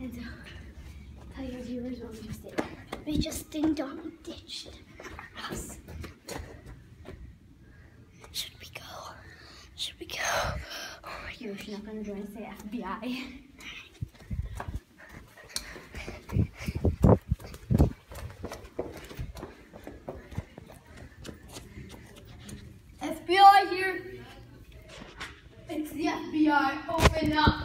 And so, tell your viewers what we just did. We just ding-dong ditched us. My You're not gonna join say FBI. FBI here. It's the FBI. Open up.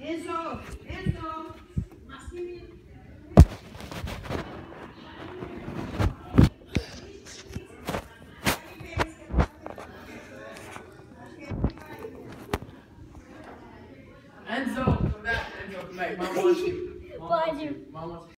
Enzo, Enzo. Enzo, come back. Enzo, come back. Mom wants you. Mom wants you. Mom wants you.